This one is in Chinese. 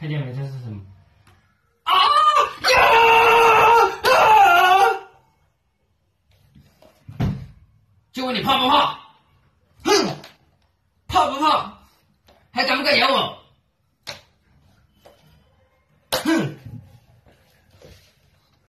看见没？这是什么？啊呀！啊就问你怕不怕哼！怕不怕还敢不敢咬我？哼！